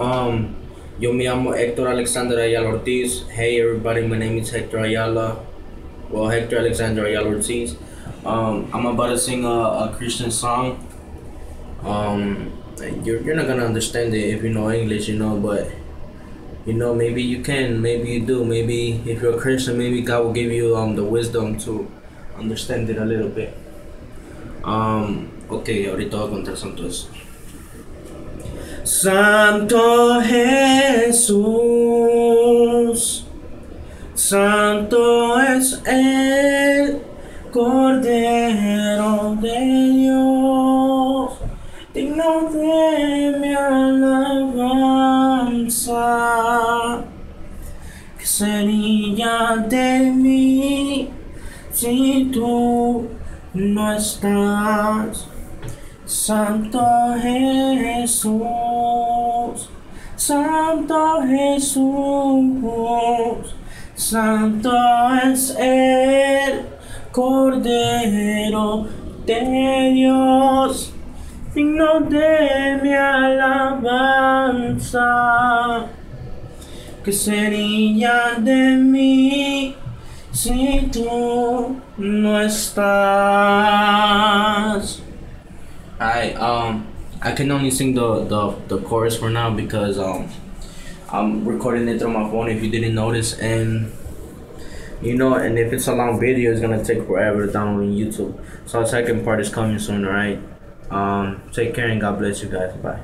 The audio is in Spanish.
Um, yo me llamo Hector Alexander Ayala Ortiz. Hey everybody, my name is Hector Ayala. Well, Hector Alexander Ayala Ortiz. Um, I'm about to sing a, a Christian song. Um, you're, you're not gonna understand it if you know English, you know, but you know, maybe you can, maybe you do, maybe if you're a Christian, maybe God will give you um the wisdom to understand it a little bit. Um, ok, ahorita voy a contar santo eso. Santo Jesús, Santo es el Cordero de Dios, digno de mi alabanza. ¿Qué sería de mí si tú no estás? Santo Jesús, Santo Jesús, Santo es el Cordero de Dios, digno de mi alabanza. ¿Qué sería de mí si tú no estás? I um I can only sing the, the the chorus for now because um I'm recording it through my phone if you didn't notice and you know and if it's a long video it's gonna take forever to download on YouTube. So the second part is coming soon, alright? Um take care and God bless you guys. Bye.